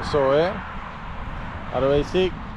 Eso es. Ahora basic.